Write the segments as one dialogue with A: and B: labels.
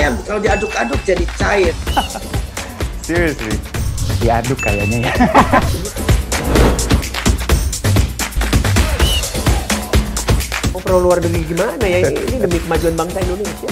A: Ayam kalau diaduk-aduk jadi cair.
B: Seriously? Diaduk kayaknya ya.
C: Mau perlu luar negeri gimana ya? Ini demi kemajuan bangsa Indonesia.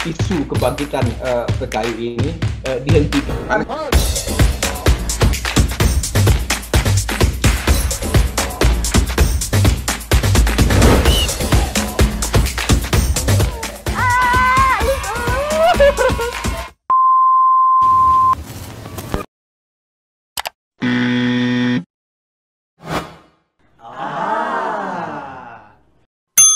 D: isu kebangkitan uh, PKI ini uh, dihentikan.